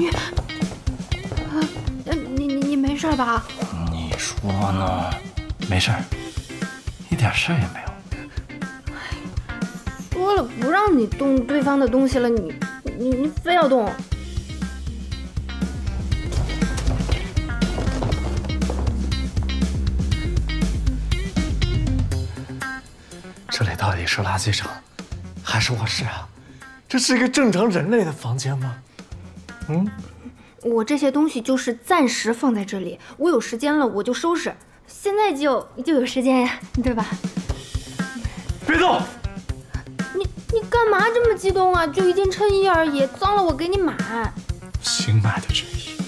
宇，啊，你你你没事吧？你说呢？没事儿，一点事儿也没有。说了不让你动对方的东西了，你你你非要动。这里到底是垃圾场，还是卧室啊？这是一个正常人类的房间吗？嗯，我这些东西就是暂时放在这里，我有时间了我就收拾。现在就就有时间呀，对吧？别动！你你干嘛这么激动啊？就一件衬衣而已，脏了我给你买。新买的衬衣。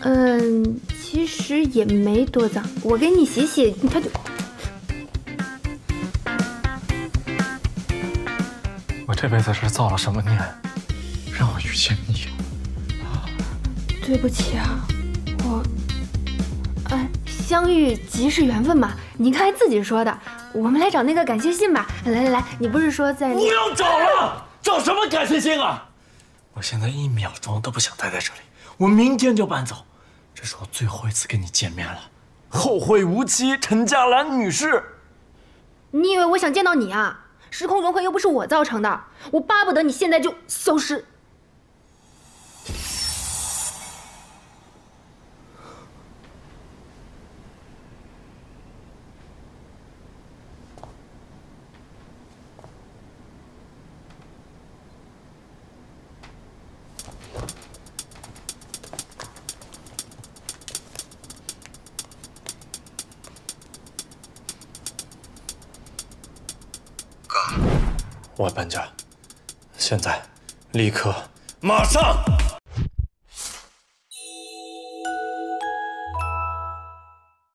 嗯，其实也没多脏，我给你洗洗，它就。这辈子是造了什么孽，让我遇见你？对不起啊，我，哎，相遇即是缘分嘛，你刚才自己说的。我们来找那个感谢信吧。来来来，你不是说在……不要找了，找什么感谢信啊！我现在一秒钟都不想待在这里，我明天就搬走。这是我最后一次跟你见面了，后会无期，陈嘉兰女士。你以为我想见到你啊？时空融合又不是我造成的，我巴不得你现在就消失。我要搬家，现在，立刻，马上。